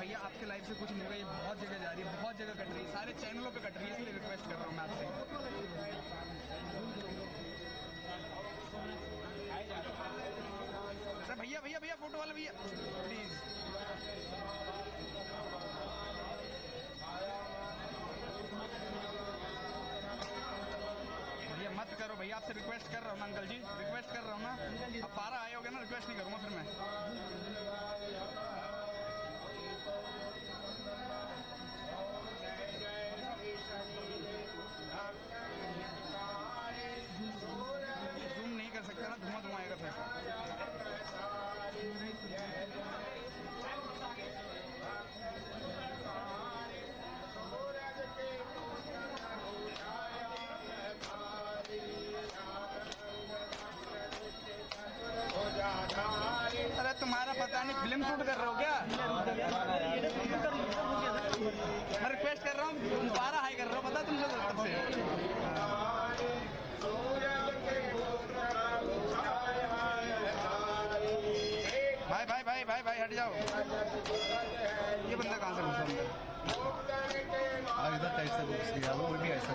भैया, आपके लाइफ से कुछ नहीं होगा, ये बहुत जगह जा रही है, बहुत जगह कट रही है, सारे चैनलों पे कट रही है, इसलिए रिक्वेस्ट कर रहा हूँ मैं आपसे। भैया भैया भैया फ़ोटो वाला भैया। आपसे रिक्वेस्ट कर रहा हूँ ना अंकल जी। रिक्वेस्ट कर रहा हूँ ना अब पारा आए होगे ना रिक्वेस्ट नहीं करूँगा फिर मैं। तुम्हारा पता नहीं फ़िल्म शूट कर रहे हो क्या? मैं रिक्वेस्ट कर रहा हूँ बारह हाई कर रहे हो, पता तुमसे तब से? भाई भाई भाई भाई भाई, हट जाओ। ये बंदा कहाँ से घुसा? और इधर टाइट से बुक्स दिया वो भी ऐसा